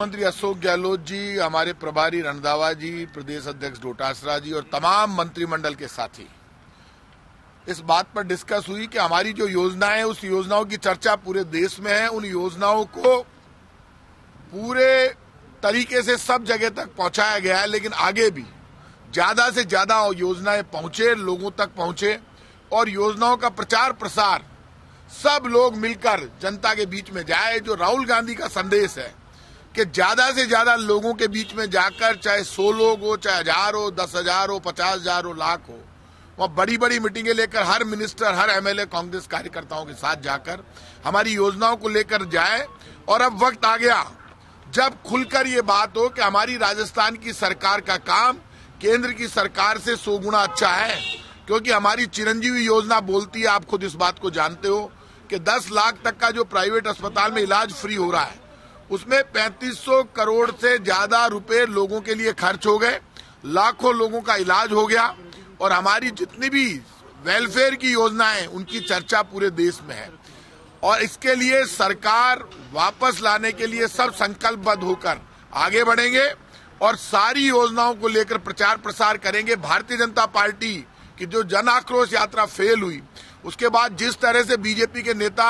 मंत्री अशोक गहलोत जी, हमारे प्रभारी रणदावा जी, प्रदेश अध्यक्ष डोटासरा जी और तमाम मंत्रिमंडल के साथी। इस बात पर डिस्कस हुई कि हमारी जो योजनाएँ, उस योजनाओं की चर्चा पूरे देश में है। उन योजनाओं को पूरे तरीके से सब जगह तक पहुँचाया गया है, लेकिन आगे भी ज़्यादा से ज़्यादा योजनाएँ पहुँचे, लोगों तक पहुँचे और योजनाओं का प्रचार प्रसार सब लोग मिलकर जनता के बीच में जाए, जो राहुल गांधी का संदेश है। कि ज़्यादा से ज़्यादा लोगों के बीच में जाकर, चाहे सौ लोग हो, चाहे हज़ार हो, दस हज़ार हो, पचास हज़ार हो, लाख हो, वहाँ बड़ी बड़ी मीटिंगें लेकर हर मिनिस्टर, हर एमएलए कांग्रेस कार्यकर्ताओं के साथ जाकर हमारी योजनाओं को लेकर जाए और अब वक्त आ गया। जब खुलकर ये बात हो कि हमारी राजस्थान की सरकार का काम केंद्र की सरकार से सौ गुना अच्छा है, क्योंकि हमारी चिरंजीवी योजना बोलती है, आप खुद इस बात को जानते हो कि 10 लाख तक का जो प्राइवेट अस्पताल में इलाज फ्री हो रहा है उसमें 3500 करोड़ से ज़्यादा रुपए लोगों के लिए खर्च हो गए, लाखों लोगों का इलाज हो गया, और हमारी जितनी भी वेलफेयर की योजनाएँ, उनकी चर्चा पूरे देश में है। और इसके लिए सरकार वापस लाने के लिए सब संकल्पबद्ध होकर आगे बढ़ेंगे और सारी योजनाओं को लेकर प्रचार प्रसार करेंगे। भारतीय जनता पार्टी की जो जन आक्रोश यात्रा फेल हुई, उसके बाद जिस तरह से बीजेपी के नेता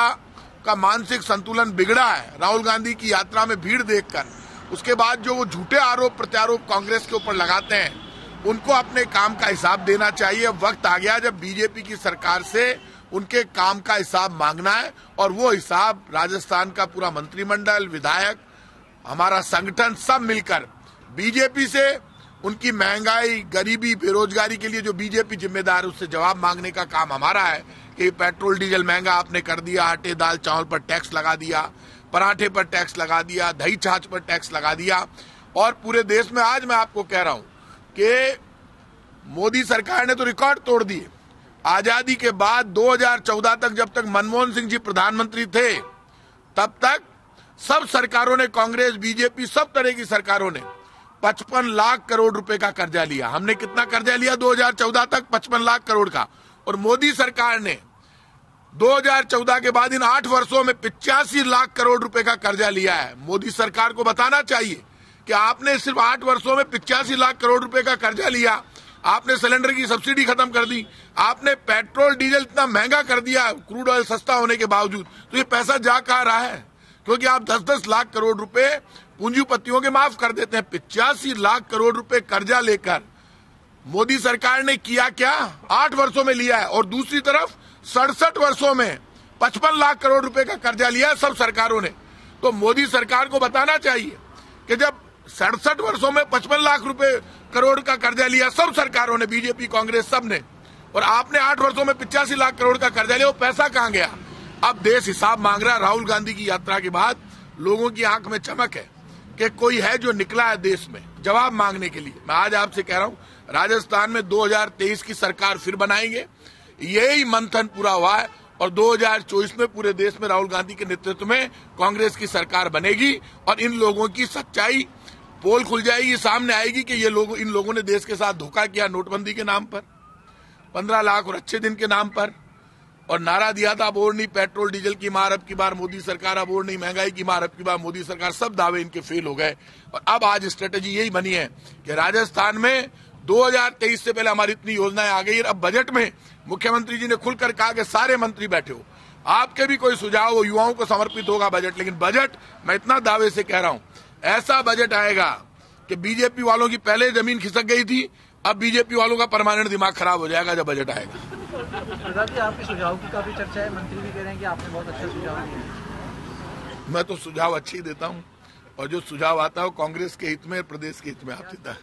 का मानसिक संतुलन बिगड़ा है। राहुल गांधी की यात्रा में भीड़ देखकर। उसके बाद जो वो झूठे आरोप, प्रत्यारोप कांग्रेस के ऊपर लगाते हैं, उनको अपने काम का हिसाब देना चाहिए। वक्त आ गया जब बीजेपी की सरकार से उनके काम का हिसाब मांगना है और वो हिसाब राजस्थान का पूरा मंत्रिमंडल, विधायक, हमारा संगठन सब मिलकर, बीजेपी से उनकी महँगाई, गरीबी, बेरोजगारी के लिए जो बीजेपी जिम्मेदार है, उससे जवाब मांगने का काम हमारा है कि पेट्रोल, डीजल महँगा आपने कर दिया, आटे, दाल, चावल पर टैक्स लगा दिया, पराठे पर टैक्स लगा दिया, दही छाछ पर टैक्स लगा दिया। और पूरे देश में आज मैं आपको कह रहा हूँ कि मोदी सरकार ने तो रिकॉर्ड तोड़ दिए। आज़ादी के बाद 2014 तक जब तक मनमोहन सिंह जी प्रधानमंत्री थे, तब तक सब सरकारों ने, कांग्रेस, बीजेपी, सब तरह की सरकारों ने 55 लाख करोड़ रुपए का कर्जा लिया। हमने कितना कर्जा लिया 2014 तक? 55 लाख करोड़ का। और मोदी सरकार ने 2014 के बाद इन आठ वर्षों में पिचासी लाख करोड़ रुपए का कर्जा लिया है। मोदी सरकार को बताना चाहिए कि आपने सिर्फ़ आठ वर्षों में पिचासी लाख करोड़ रुपए का कर्जा लिया। आपने सिलेंडर की सब्सिडी खत्म कर दी। आपने पेट्रोल, डीजल इतना महँगा कर दिया क्रूड ऑयल सस्ता होने के बावजूद। तो ये पैसा जा कहा रहा है? क्योंकि आप दस दस लाख करोड़ रुपए पूंजीपतियों के माफ़ कर देते हैं। पिचासी लाख करोड़ रुपए कर्जा लेकर। मोदी सरकार ने किया क्या? आठ वर्षों में लिया है। और दूसरी तरफ़, सड़सठ वर्षों में पचपन लाख करोड़ रुपए का कर्जा लिया है सब सरकारों ने। तो मोदी सरकार को बताना चाहिए कि जब सड़सठ वर्षों में पचपन लाख रुपए करोड़ का कर्जा लिया सब सरकारों ने, बीजेपी, कांग्रेस सबने, और आपने आठ वर्षों में पिचासी लाख करोड़ का कर्जा लिया, वो पैसा कहाँ गया? अब देश हिसाब मांग रहा राहुल गांधी की यात्रा के बाद लोगों की आँख में चमक है। कि कोई है जो निकला है देश में, जवाब मांगने के लिए। मैं आज आपसे कह रहा हूँ, राजस्थान में 2023 की सरकार फिर बनाएँगे। यही मंथन पूरा हुआ है और 2024 में पूरे देश में राहुल गांधी के नेतृत्व में कांग्रेस की सरकार बनेगी और इन लोगों की सच्चाई पोल खुल जाएगी, सामने आएगी कि ये लोग, इन लोगों ने देश के साथ धोखा किया नोटबंदी के नाम पर, पंद्रह लाख और अच्छे दिन के नाम पर। और नारा दिया था, अब और नहीं, पेट्रोल, डीजल की मार, अब की बार मोदी सरकार, अब और नहीं, महँगाई की मार, अब की बार मोदी सरकार, सब दावे इनके फेल हो गए। और अब आज स्ट्रेटेजी यही बनी है कि राजस्थान में 2023 से पहले हमारी इतनी योजनाएँ आ गई अब बजट में मुख्यमंत्री जी ने खुलकर कहा कि सारे मंत्री बैठे हो। आपके भी कोई सुझाव हो, युवाओं को समर्पित होगा बजट, लेकिन बजट, मैं इतना दावे से कह रहा हूँ, ऐसा बजट आएगा कि बीजेपी वालों की पहले ज़मीन खिसक गई थी अब बीजेपी वालों का परमानेंट दिमाग खराब हो जाएगा जब बजट आएगा। आपके सुझाव की काफ़ी चर्चा है। मंत्री भी कह रहे हैं कि आपने बहुत अच्छा सुझाव दिया मैं तो सुझाव अच्छे देता हूँ। और जो सुझाव आता है वो कांग्रेस के हित में प्रदेश के हित में आप देता है।